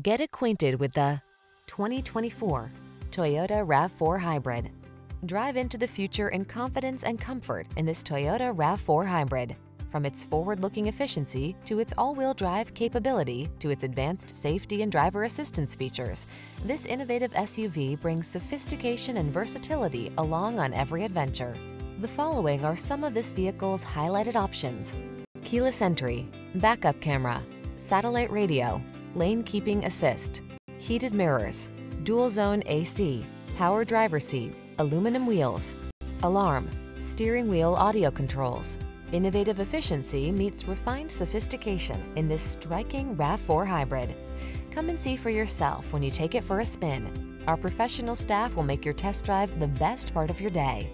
Get acquainted with the 2024 Toyota RAV4 Hybrid. Drive into the future in confidence and comfort in this Toyota RAV4 Hybrid. From its forward-looking efficiency to its all-wheel drive capability to its advanced safety and driver assistance features, this innovative SUV brings sophistication and versatility along on every adventure. The following are some of this vehicle's highlighted options. Keyless entry, backup camera, satellite radio, lane keeping assist, heated mirrors, dual zone AC, power driver seat, aluminum wheels, alarm, steering wheel audio controls. Innovative efficiency meets refined sophistication in this striking RAV4 hybrid. Come and see for yourself when you take it for a spin. Our professional staff will make your test drive the best part of your day.